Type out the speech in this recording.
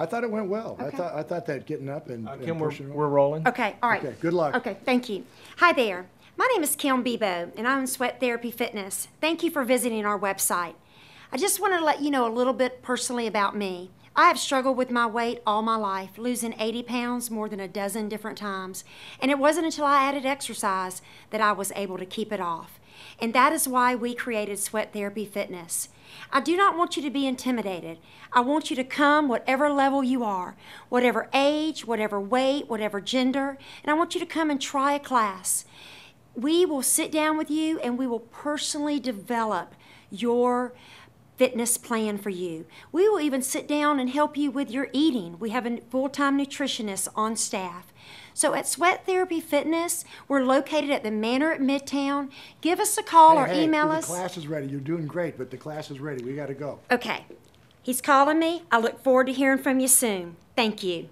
I thought it went well. I Okay. thought, I thought that getting up and Uh, and Kim, we're, pushing. we're rolling. Okay, all right. Okay, good luck. Okay, thank you. Hi there. My name is Kim Bebo, and I own Sweat Therapy Fitness. Thank you for visiting our website. I just wanted to let you know a little bit personally about me. I have struggled with my weight all my life, losing 80 pounds more than a dozen different times. And it wasn't until I added exercise that I was able to keep it off. And that is why we created Sweat Therapy Fitness. I do not want you to be intimidated. I want you to come whatever level you are, whatever age, whatever weight, whatever gender, and I want you to come and try a class. We will sit down with you and we will personally develop your fitness plan for you. We will even sit down and help you with your eating. We have a full time nutritionist on staff. So at Sweat Therapy Fitness, we're located at the Manor at Midtown. Give us a call or Hey, hey, email the us. The class is ready. You're doing great, but the class is ready. We gotta go. Okay. He's calling me. I look forward to hearing from you soon. Thank you.